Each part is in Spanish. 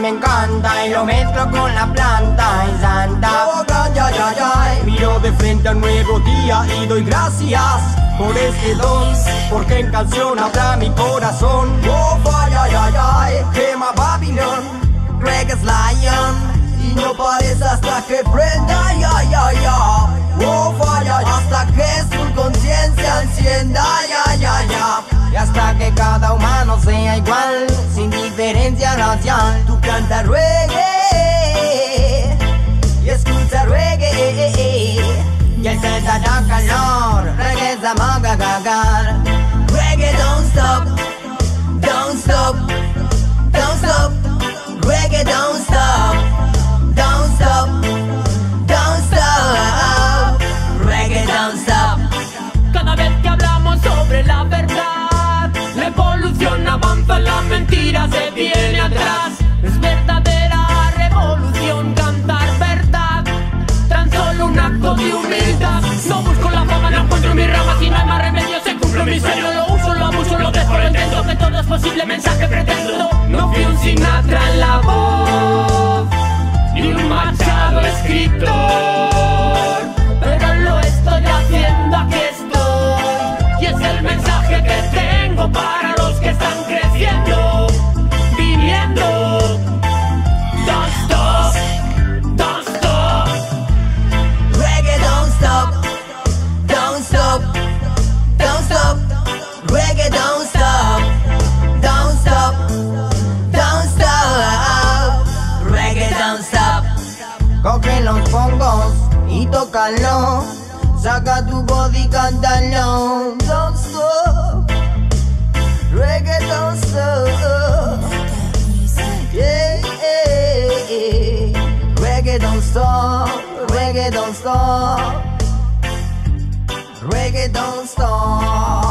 me encanta y lo mezclo con la planta y santa. Oh, ay, ay, ay. Miro de frente al nuevo día y doy gracias por este don, porque en canción habrá mi corazón. Oh, ay, ay, ay, ay. Quema Babylon, Greg es Lion. Y no parece hasta que prenda, ay, ay, ay. Oh, ay, ay, hasta que su conciencia encienda, ay, ay, ay. Y hasta que cada humano sea igual, día en tú cantas reggae y escuchas reggae. Y el Santa da calor. No busco la fama, no encuentro mi rama, si no hay más remedio se cumple mi sueño. Lo uso, lo abuso, lo dejo, lo intento, que todo es posible, mensaje pretendo. No fui un Sinatra en la voz, los bongos y tócalo. Saca tu voz y cántalo. Don't stop. Reggae don't stop. Yeah, yeah, yeah. Reggae don't stop. Reggae don't stop. Reggae don't stop.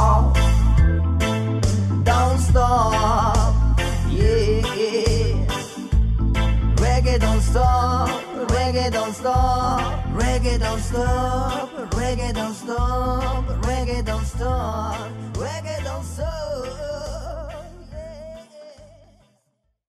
Stop. Reggae don't stop. Reggae don't stop. Reggae don't stop.